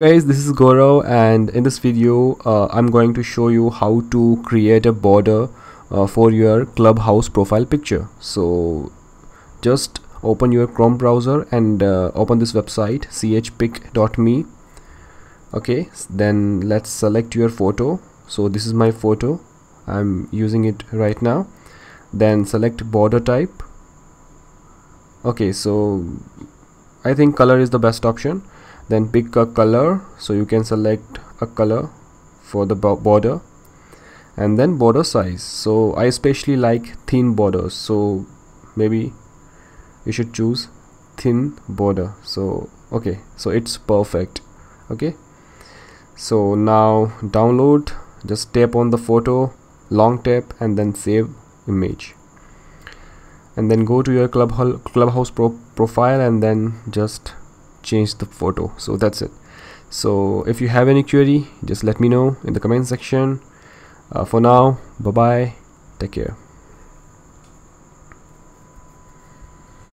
guys this is Gaurav and in this video uh, I'm going to show you how to create a border uh, for your clubhouse profile picture. So just open your Chrome browser and uh, open this website chpic.me okay then let's select your photo. So this is my photo. I'm using it right now. Then select border type. Okay so I think color is the best option then pick a color. So you can select a color for the border. And then border size. So I especially like thin borders. So maybe you should choose thin border. So okay. So it's perfect. Okay? So now download. Just tap on the photo. Long tap and then save image. And then go to your club clubhouse pro profile and then just change the photo. So that's it. So if you have any query just let me know in the comment section. Uh, for now bye bye take care